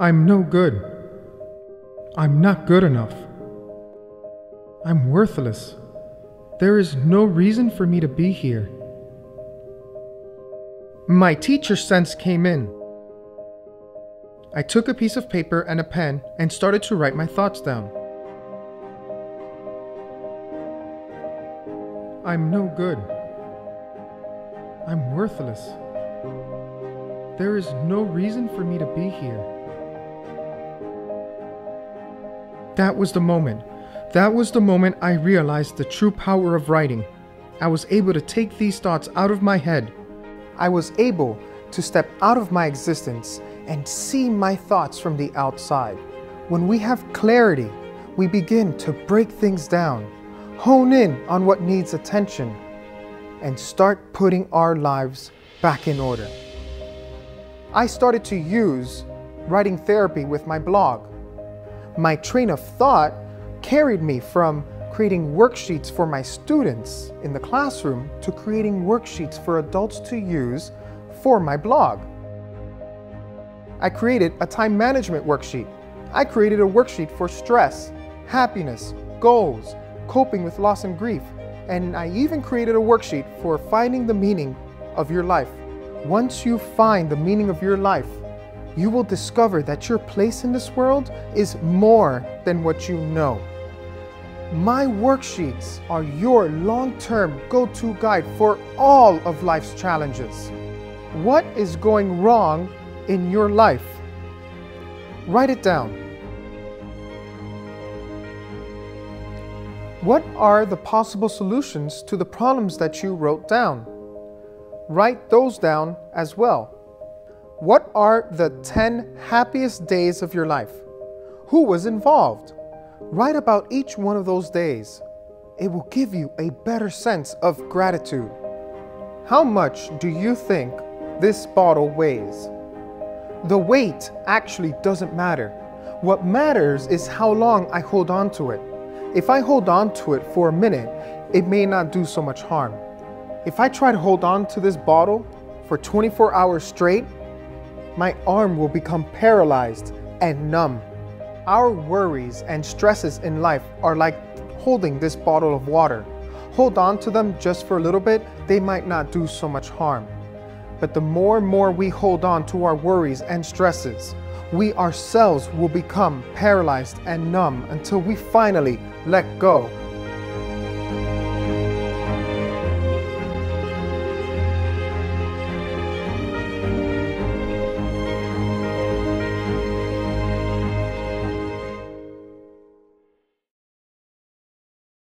I'm no good. I'm not good enough. I'm worthless. There is no reason for me to be here. My teacher sense came in. I took a piece of paper and a pen and started to write my thoughts down. I'm no good. I'm worthless. There is no reason for me to be here. That was the moment. That was the moment I realized the true power of writing. I was able to take these thoughts out of my head. I was able to step out of my existence and see my thoughts from the outside. When we have clarity, we begin to break things down, hone in on what needs attention, and start putting our lives back in order. I started to use writing therapy with my blog. My train of thought carried me from creating worksheets for my students in the classroom to creating worksheets for adults to use for my blog. I created a time management worksheet. I created a worksheet for stress, happiness, goals, coping with loss and grief, and I even created a worksheet for finding the meaning of your life. Once you find the meaning of your life, you will discover that your place in this world is more than what you know. My worksheets are your long term go to guide for all of life's challenges. What is going wrong in your life? Write it down. What are the possible solutions to the problems that you wrote down? Write those down as well. What are the 10 happiest days of your life? Who was involved? Write about each one of those days. It will give you a better sense of gratitude. How much do you think this bottle weighs? The weight actually doesn't matter. What matters is how long I hold on to it. If I hold on to it for a minute, it may not do so much harm. If I try to hold on to this bottle for 24 hours straight, my arm will become paralyzed and numb. Our worries and stresses in life are like holding this bottle of water. Hold on to them just for a little bit, they might not do so much harm. But the more and more we hold on to our worries and stresses, we ourselves will become paralyzed and numb until we finally let go